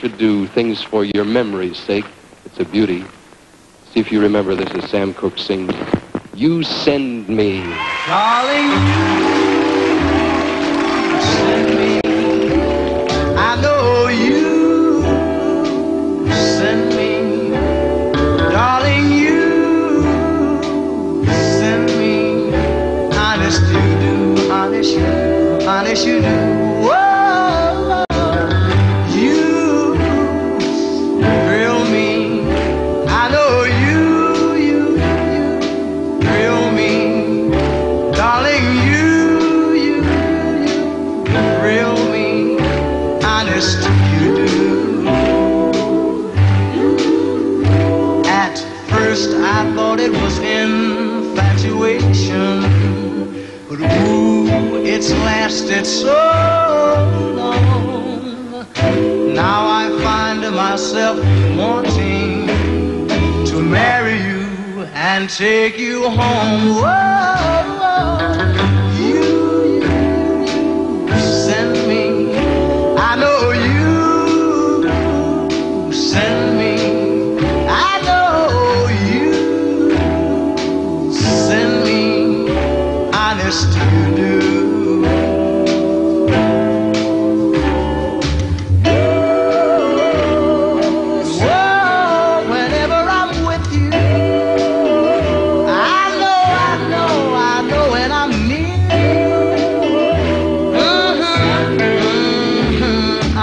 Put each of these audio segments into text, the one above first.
should do things for your memory's sake. It's a beauty. See if you remember this as Sam Cooke sings. You send me. Darling, you send me. I know you send me. Darling, you send me. Honest you do, honest you honest you do. Whoa, thought it was infatuation, but ooh, it's lasted so long. Now I find myself wanting to marry you and take you home. Whoa,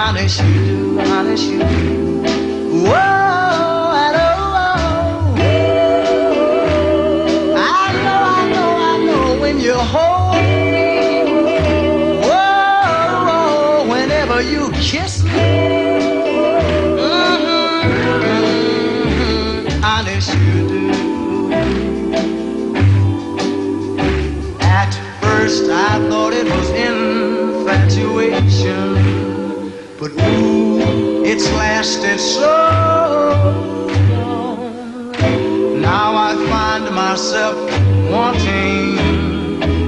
Honest you do, honest you do. Whoa, I know, I know, I know, when you hold me. Whoa, whenever you kiss me. Mhm, mhm, Honest you do. At first I thought it was infatuation, but ooh, it's lasted so long. Now I find myself wanting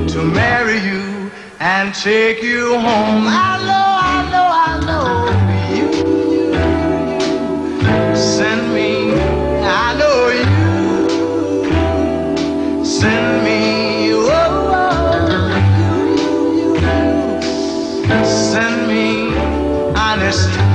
to marry you and take you home. I know, you,